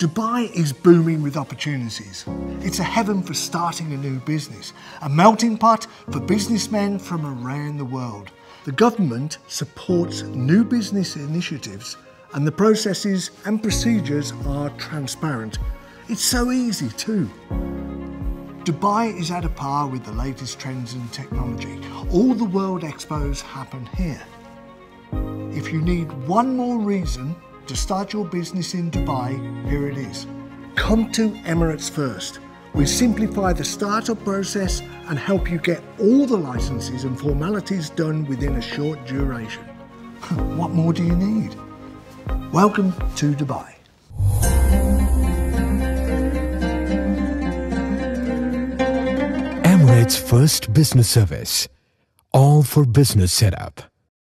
Dubai is booming with opportunities. It's a heaven for starting a new business, a melting pot for businessmen from around the world. The government supports new business initiatives and the processes and procedures are transparent. It's so easy too. Dubai is at a par with the latest trends in technology. All the world expos happen here. If you need one more reason to start your business in Dubai, here it is. Come to Emirates First. We simplify the startup process and help you get all the licenses and formalities done within a short duration. what more do you need? Welcome to Dubai. Emirates First Business Service. All for business setup.